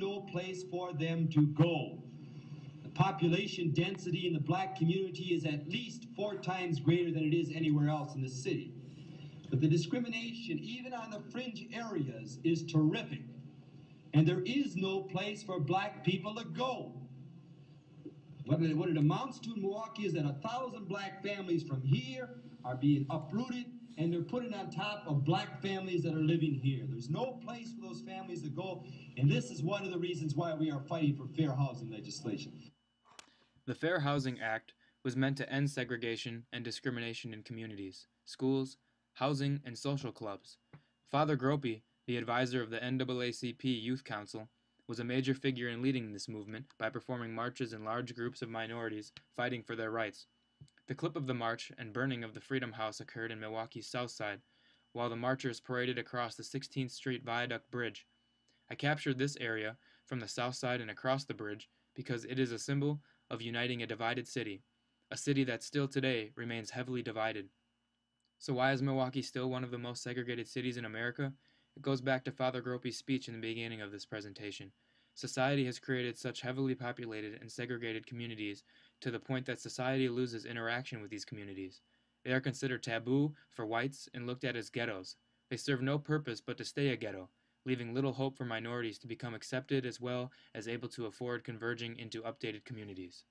no place for them to go. The population density in the black community is at least four times greater than it is anywhere else in the city. But the discrimination, even on the fringe areas, is terrific. And there is no place for black people to go. What it, what it amounts to in Milwaukee is that a thousand black families from here are being uprooted and they're putting on top of black families that are living here. There's no place those families to and this is one of the reasons why we are fighting for fair housing legislation. The Fair Housing Act was meant to end segregation and discrimination in communities, schools, housing, and social clubs. Father Groppi, the advisor of the NAACP Youth Council, was a major figure in leading this movement by performing marches in large groups of minorities fighting for their rights. The clip of the march and burning of the Freedom House occurred in Milwaukee's South Side, while the marchers paraded across the 16th Street Viaduct Bridge. I captured this area from the south side and across the bridge because it is a symbol of uniting a divided city, a city that still today remains heavily divided. So why is Milwaukee still one of the most segregated cities in America? It goes back to Father Groppi's speech in the beginning of this presentation. Society has created such heavily populated and segregated communities to the point that society loses interaction with these communities. They are considered taboo for whites and looked at as ghettos. They serve no purpose but to stay a ghetto, leaving little hope for minorities to become accepted as well as able to afford converging into updated communities.